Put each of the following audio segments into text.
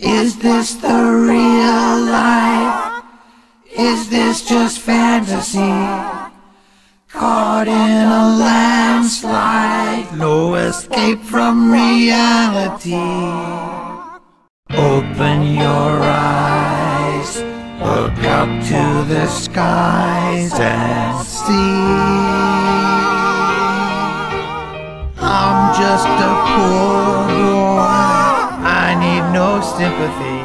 Is this the real life? Is this just fantasy? Caught in a landslide, no escape from reality. Open your eyes, look up to the skies and see. I'm just a poor sympathy.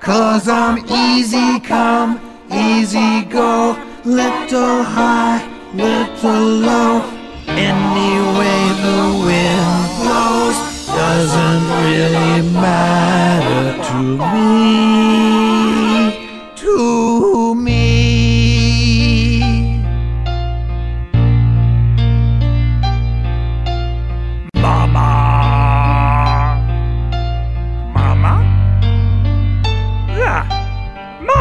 Cause I'm easy come, easy go, little high, little low. Any way the wind blows doesn't really matter to me,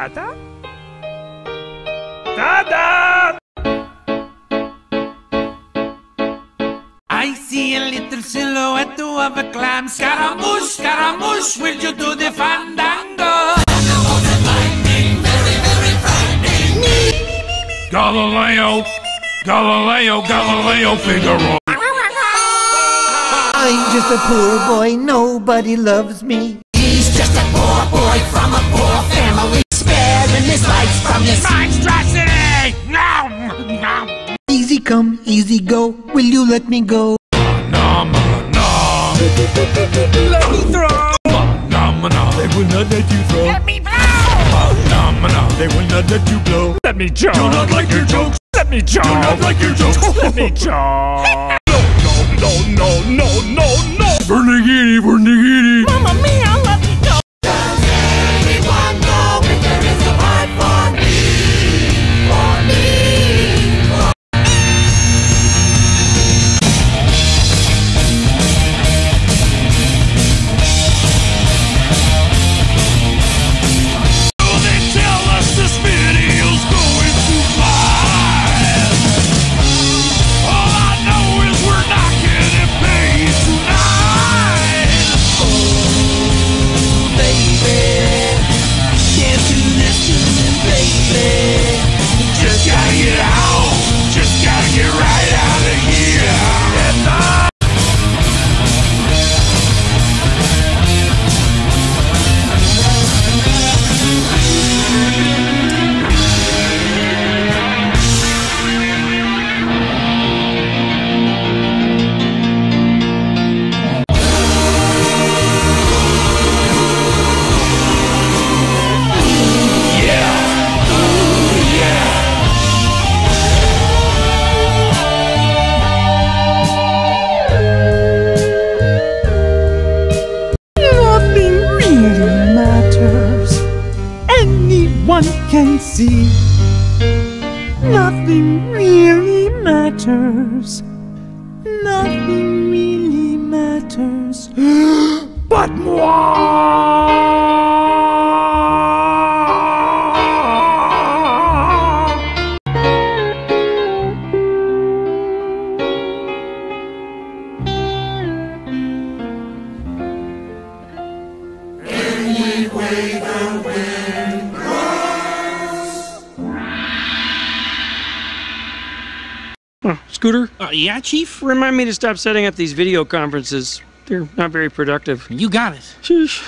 Dada? Dada! I see a little silhouette of a clam. Scaramouche, Scaramouche, will you do the fandango? Galileo! Galileo, Galileo, Figaro! I'm just a poor boy, nobody loves me. He's just a poor boy from a poor family, sparing his life from this monstrosity! No! No! Easy come, easy go, will you let me go? No, no! Let me throw! No, no! They will not let you throw! Let me blow! No, no! They will not let you blow! Let me joke! Do not like your jokes! Let me joke! Do not like your jokes! Let me joke! No, no, no, no, no, no, no! Vernigini, Anyone can see. Nothing really matters. Nothing really matters. but moi! Scooter? Uh, yeah, Chief? Remind me to stop setting up these video conferences. They're not very productive. You got it. Sheesh.